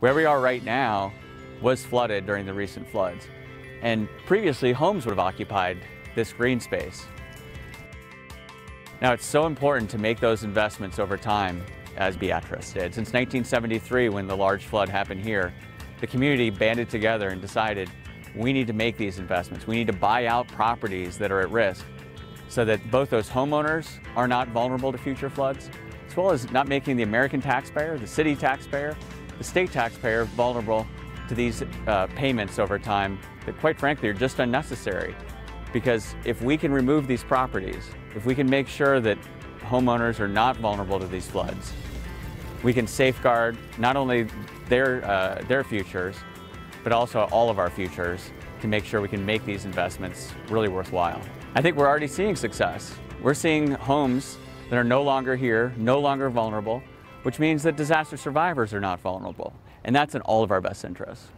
Where we are right now was flooded during the recent floods. And previously, homes would have occupied this green space. Now, it's so important to make those investments over time, as Beatrice did. Since 1973, when the large flood happened here, the community banded together and decided we need to make these investments. We need to buy out properties that are at risk so that both those homeowners are not vulnerable to future floods, as well as not making the American taxpayer, the city taxpayer, the state taxpayer vulnerable to these uh, payments over time that quite frankly are just unnecessary. Because if we can remove these properties, if we can make sure that homeowners are not vulnerable to these floods, we can safeguard not only their, uh, their futures, but also all of our futures to make sure we can make these investments really worthwhile. I think we're already seeing success. We're seeing homes that are no longer here, no longer vulnerable, which means that disaster survivors are not vulnerable. And that's in all of our best interests.